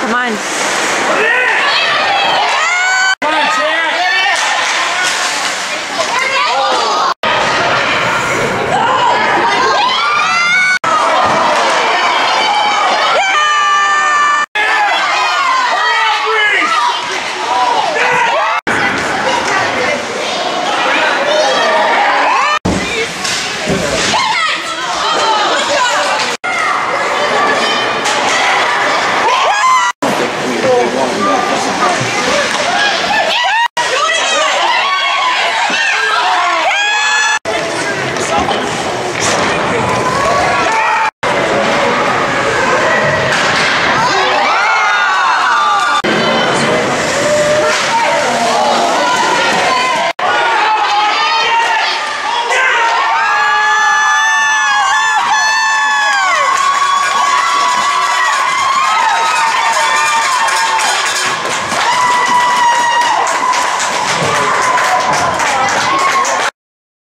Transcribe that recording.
Come on.